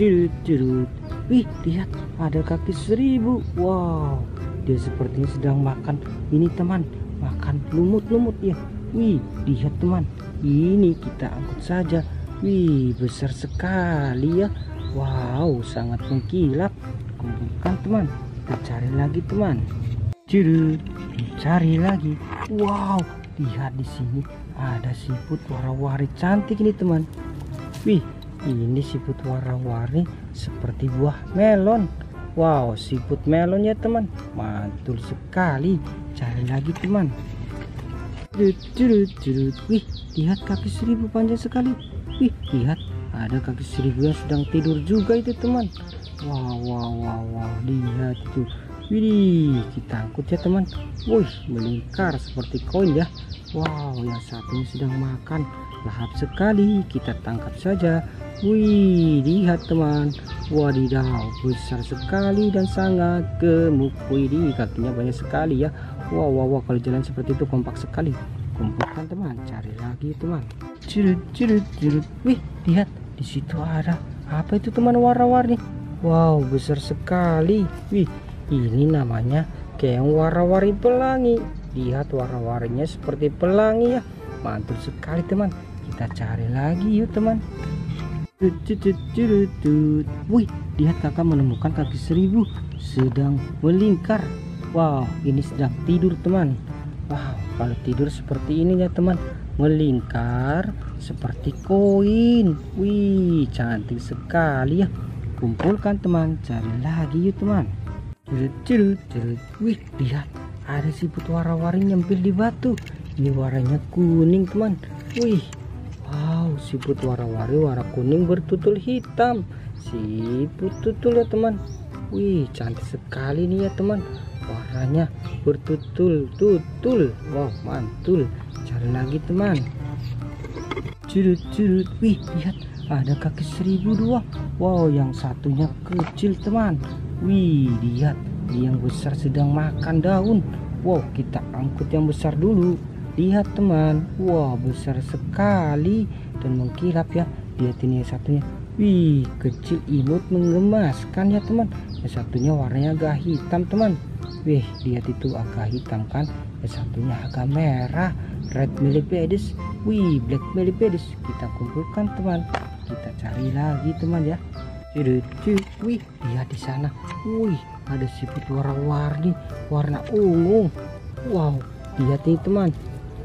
Curut, curut. Wih, lihat ada kaki seribu. Wow, dia sepertinya sedang makan. Ini teman, makan lumut-lumut ya. Wih, lihat teman. Ini kita angkut saja. Wih, besar sekali ya. Wow, sangat mengkilap. Kumpulkan teman. Kita cari lagi teman. Curut, cari lagi. Wow, lihat di sini ada siput warna-warni cantik ini teman. Wih, ini siput warna-warni seperti buah melon. Wow, siput melon ya teman. Mantul sekali. Cari lagi teman. Wih, lihat kaki seribu panjang sekali. Wih, lihat ada kaki seribu yang sedang tidur juga itu teman. Wow, wow, wow, wow. Lihat itu. Widih, kita angkut ya teman. Wih, melingkar seperti koin ya. Wow, yang satunya sedang makan. Lahap sekali, kita tangkap saja. Wih, lihat teman. Wadidaw, besar sekali dan sangat gemuk. Wih, kakinya banyak sekali ya. Wow, wow, wow, kalau jalan seperti itu kompak sekali. Kumpulkan teman, cari lagi teman. Curut, curut, curut. Wih, lihat di situ ada apa itu teman warna-warni. Wow, besar sekali. Wih, ini namanya keong warna-warni pelangi. Lihat warna-warninya seperti pelangi ya. Mantul sekali teman. Kita cari lagi yuk teman. Wih, lihat kakak menemukan kaki seribu sedang melingkar. Wow, ini sedang tidur teman. Wow, kalau tidur seperti ini ya teman, melingkar seperti koin. Wih, cantik sekali ya. Kumpulkan teman, cari lagi yuk teman. Cerut, cerut. Wih, lihat ada siput warna-warni nyempil di batu. Ini warnanya kuning teman. Wih, wow, siput warna-warni warna kuning bertutul hitam. Siput tutul ya teman. Wih, cantik sekali nih ya teman. Warnanya bertutul tutul. Wow, mantul. Cari lagi teman. Curut, curut. Wih, lihat ada kaki seribu dua. Wow, yang satunya kecil teman. Wih, lihat yang besar sedang makan daun. Wow, kita angkut yang besar dulu. Lihat teman, wah besar sekali dan mengkilap ya. Lihat ini yang satunya. Wih, kecil imut menggemaskan ya teman. Yang satunya warnanya agak hitam teman. Wih, lihat itu agak hitam kan. Yang satunya agak merah. Red millipedes. Wih, black millipedes. Kita kumpulkan teman. Kita cari lagi teman ya. Wih, lihat di sana. Wih, ada siput warna-warni warna ungu. Wow lihat nih teman.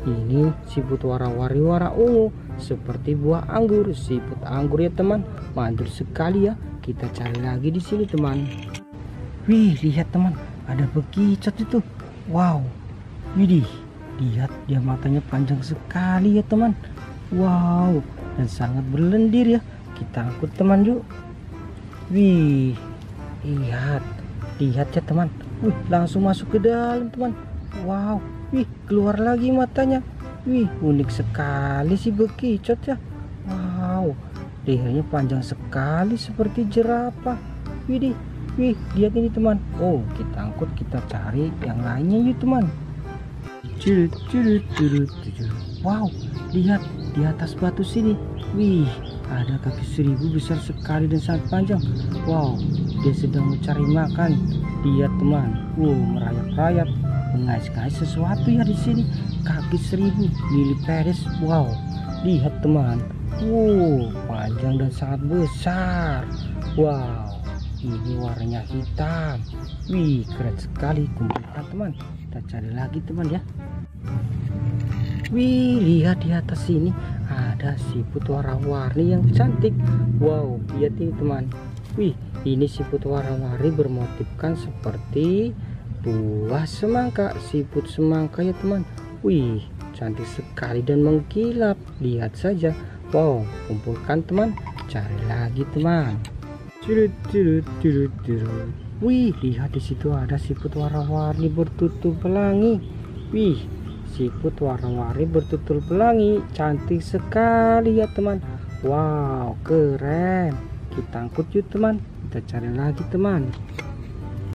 Ini siput warna-warni warna ungu. Seperti buah anggur siput anggur ya teman. Mantul sekali ya. Kita cari lagi di sini teman. Wih lihat teman. Ada bekicot itu. Wow. Widih lihat dia matanya panjang sekali ya teman. Wow dan sangat berlendir ya. Kita angkut teman yuk wih lihat lihat ya teman. Wih langsung masuk ke dalam teman. Wow wih keluar lagi matanya. Wih unik sekali si bekicot ya. Wow lehernya panjang sekali seperti jerapah. Wih wih lihat ini teman. Oh kita angkut kita cari yang lainnya yuk teman. Wow lihat di atas batu sini. Wih ada kaki seribu besar sekali dan sangat panjang. Wow dia sedang mencari makan. Lihat teman. Wow merayap-rayap. Mengais-ngais sesuatu ya di sini. Kaki seribu milik Paris wow lihat teman. Wow panjang dan sangat besar. Wow ini warnanya hitam. Wih keren sekali. Kumpulkan teman. Kita cari lagi teman ya Wih, lihat di atas sini ada siput warna-warni yang cantik. Wow, lihat ini teman. Wih, ini siput warna-warni bermotifkan seperti buah semangka, siput semangka ya teman. Wih, cantik sekali dan mengkilap. Lihat saja. Wow, kumpulkan teman. Cari lagi teman. Wih, lihat di situ ada siput warna-warni bertutup pelangi. Wih, siput warna-warni bertutul pelangi. Cantik sekali ya teman. Wow keren. Kita angkut yuk teman. Kita cari lagi teman